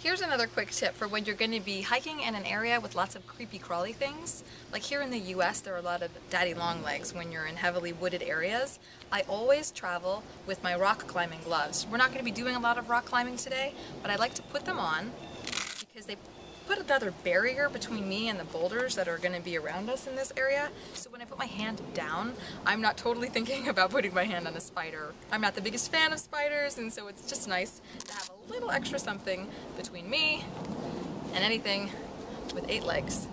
Here's another quick tip for when you're going to be hiking in an area with lots of creepy crawly things. Like here in the US there are a lot of daddy long legs when you're in heavily wooded areas. I always travel with my rock climbing gloves. We're not going to be doing a lot of rock climbing today, but I like to put them on because they put another barrier between me and the boulders that are going to be around us in this area. So when I put my hand down, I'm not totally thinking about putting my hand on a spider. I'm not the biggest fan of spiders, and so it's just nice to have a little extra something between me and anything with eight legs.